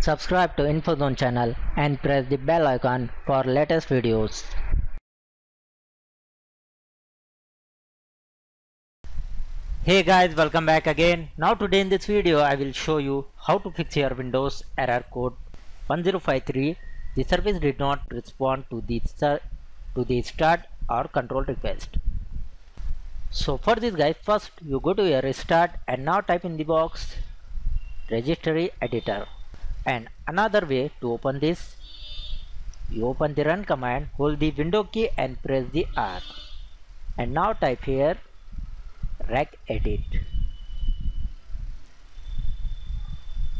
Subscribe to InfoZone channel and press the bell icon for latest videos. Hey guys, welcome back again. Now today in this video I will show you how to fix your Windows error code 1053. The service did not respond to the, to the start or control request. So for this guys, first you go to your restart and now type in the box registry editor and another way to open this you open the run command hold the window key and press the R. And now type here regedit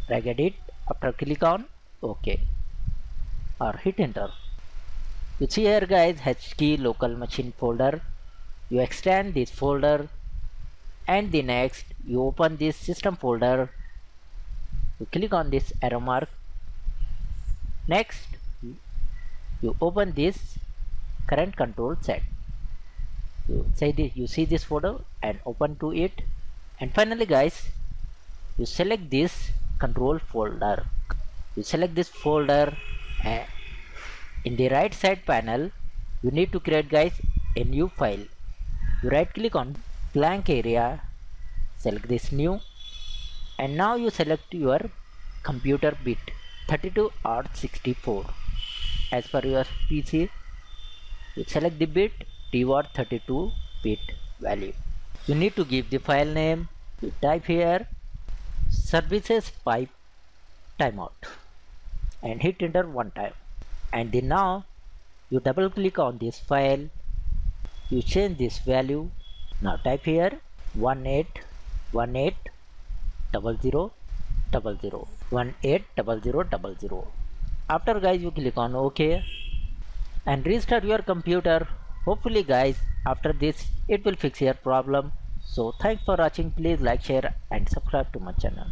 regedit after click on ok or hit enter. You see here guys HKEY local machine folder. You extend this folder. And the next you open this system folder you click on this arrow mark. Next you open this current control set. You say this you see this folder and open to it. And finally guys you select this control folder. You select this folder and in the right side panel you need to create guys a new file. You right click on blank area select this new and now you select your computer bit 32 or 64 as per your PC you select the bit DWORD 32 bit value. You need to give the file name. You type here services pipe timeout. And hit enter one time. And then now you double click on this file. You change this value. Now type here 1818 double zero double zero one eight double zero double zero. After guys you click on ok and restart your computer. Hopefully guys after this it will fix your problem. So thanks for watching. Please like share and subscribe to my channel